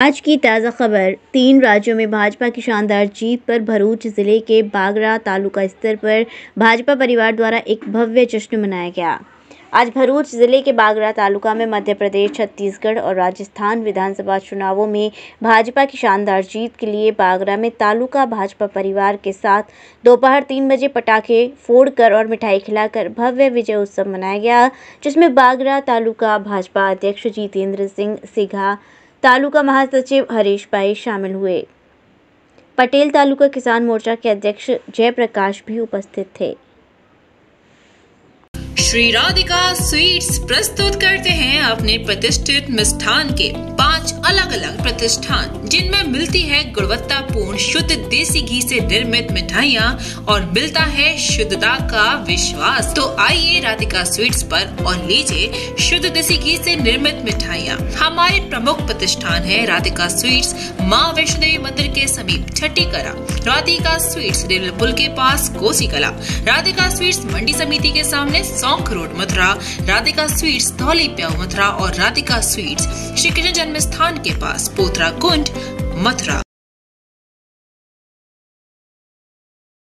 आज की ताज़ा खबर, तीन राज्यों में भाजपा की शानदार जीत पर भरूच ज़िले के बागरा तालुका स्तर पर भाजपा परिवार द्वारा एक भव्य जश्न मनाया गया। आज भरूच ज़िले के बागरा तालुका में मध्य प्रदेश, छत्तीसगढ़ और राजस्थान विधानसभा चुनावों में भाजपा की शानदार जीत के लिए बागरा में तालुका भाजपा परिवार के साथ दोपहर तीन बजे पटाखे फोड़कर और मिठाई खिलाकर भव्य विजय उत्सव मनाया गया, जिसमें बागरा तालुका भाजपा अध्यक्ष जितेंद्र सिंह सिघा महासचिव हरीश भाई शामिल हुए। पटेल तालुका किसान मोर्चा के अध्यक्ष जयप्रकाश भी उपस्थित थे। श्री राधिका स्वीट्स प्रस्तुत करते हैं अपने प्रतिष्ठित मिष्ठान के। पाँच अलग अलग प्रतिष्ठान, जिनमें मिलती है गुणवत्ता पूर्ण शुद्ध देसी घी से निर्मित मिठाइयाँ और मिलता है शुद्धता का विश्वास। तो आइए राधिका स्वीट्स पर और लीजिए शुद्ध देसी घी से निर्मित मिठाइयाँ। हमारे प्रमुख प्रतिष्ठान है राधिका स्वीट्स, माँ वैष्णो देवी मंदिर के समीप छठी कला राधिका स्वीट्स रेलवे पुल के पास कोसी कला राधिका स्वीट्स मंडी समिति के सामने सौंख रोड मथुरा, राधिका स्वीट्स धौली प्याऊ मथुरा और राधिका स्वीट्स श्री कृष्ण जन्म स्थान के पास पोथरा कुंड मथुरा।